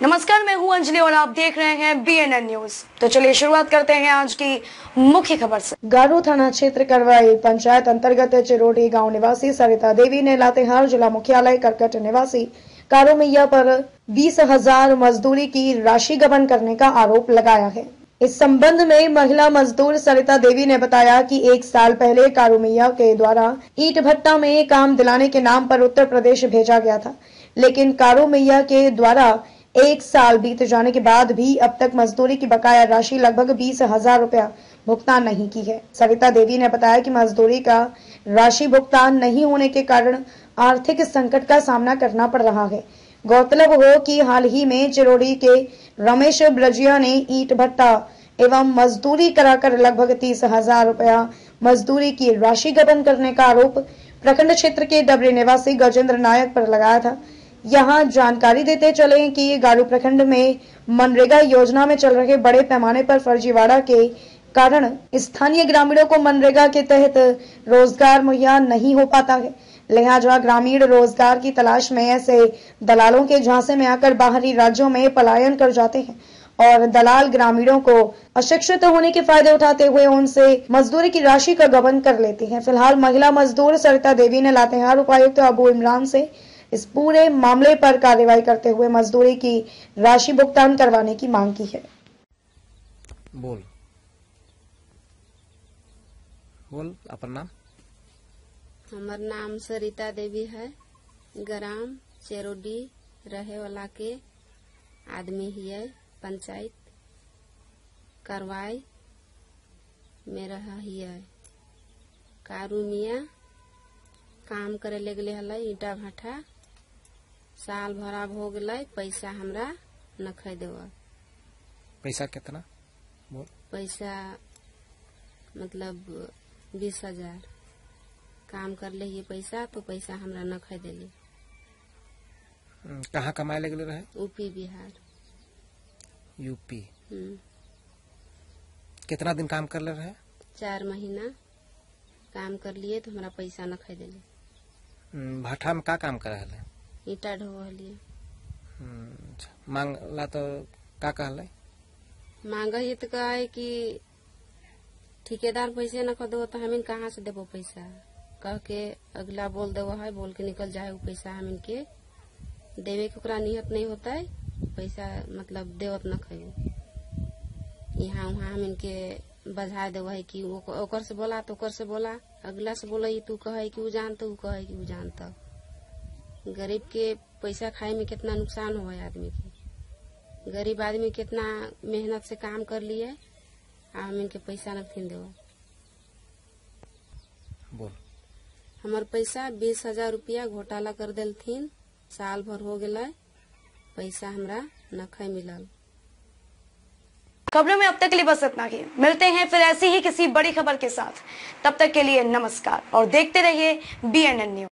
नमस्कार, मैं हूँ अंजलि और आप देख रहे हैं बीएनएन न्यूज़ तो चलिए शुरुआत करते हैं आज की मुख्य खबर से। गारू थाना क्षेत्र करवाई पंचायत अंतर्गत चिरोटी गाँव निवासी सरिता देवी ने लातेहार जिला मुख्यालय करकट निवासी कारो मैया पर बीस हज़ार मजदूरी की राशि गबन करने का आरोप लगाया है। इस संबंध में महिला मजदूर सरिता देवी ने बताया कि एक साल पहले कारू मैया के द्वारा ईट भट्टा में काम दिलाने के नाम पर उत्तर प्रदेश भेजा गया था, लेकिन कारू मैया के द्वारा एक साल बीत जाने के बाद भी अब तक मजदूरी की बकाया राशि लगभग बीस हज़ार रुपया भुगतान नहीं की है। सविता देवी ने बताया कि मजदूरी का राशि भुगतान नहीं होने के कारण आर्थिक संकट का सामना करना पड़ रहा है। गौरतलब हो कि हाल ही में चिरोड़ी के रमेश ब्रजिया ने ईट भट्टा एवं मजदूरी कराकर लगभग तीस हज़ार रुपया मजदूरी की राशि गबन करने का आरोप प्रखंड क्षेत्र के डबरे निवासी गजेंद्र नायक पर लगाया था। यहाँ जानकारी देते चले कि गारू प्रखंड में मनरेगा योजना में चल रहे बड़े पैमाने पर फर्जीवाड़ा के कारण स्थानीय ग्रामीणों को मनरेगा के तहत रोज़गार मुहैया नहीं हो पाता है। लिहाजा ग्रामीण रोज़गार की तलाश में ऐसे दलालों के झांसे में आकर बाहरी राज्यों में पलायन कर जाते हैं और दलाल ग्रामीणों को अशिक्षित होने के फ़ायदे उठाते हुए उनसे मजदूरी की राशि का गबन कर लेते हैं। फ़िलहाल महिला मजदूर सरिता देवी ने लातेहार उपायुक्त अबू इमरान से इस पूरे मामले पर कार्रवाई करते हुए मजदूरी की राशि भुगतान करवाने की मांग की है। बोल। बोल अपन नाम? हमर नाम सरिता देवी है। ग्राम चेरोडी रहे वाला के आदमी ही है पंचायत। करवाई में रहा हिय। कारू मिया काम करे ले गेले हलै ईटा भाटा। साल भरा हो गए पैसा हमरा न खे देव पैसा कितना? बोल। पैसा मतलब बीस हज़ार। काम कर ले ये पैसा तो पैसा हमरा न खे दिली हम्म, कहाँ कमाए ले गेले रहे? यूपी बिहार। यूपी। हम्म, कितना दिन काम कर ले रहे? चार महीना काम कर लिए तो हमरा पैसा न खे दिली भाठा में का काम करे हले? ईटा ढोलिए हम्म। मांगला तो का कहले? मांग ही तो कहे कि ठेकेदार पैसे न खो तो हमिन कहाँ से देबो पैसा? कह के अगला बोल देव है बोल के निकल जाए वो पैसा हमिन के देवे के ओकरा नियत नहीं होता है पैसा मतलब देवत न खेबो यहाँ वहाँ हमिन के बजा देव है कि ओकर से बोला तो ओकर से बोला अगला से बोला तू कहे कि उ जानता उ कहे कि उ जानता। गरीब के पैसा खाए में कितना नुकसान हुआ है आदमी के। गरीब आदमी कितना मेहनत से काम कर लिए हम इनके पैसा न फिन देव। बोल। हमार पैसा बीस हज़ार रूपया घोटाला कर देलथिन साल भर हो गए पैसा हमरा न खे मिलल। खबरों में अब तक के लिए बस इतना ही। मिलते हैं फिर ऐसी ही किसी बड़ी खबर के साथ। तब तक के लिए नमस्कार और देखते रहिए बीएनएन न्यूज़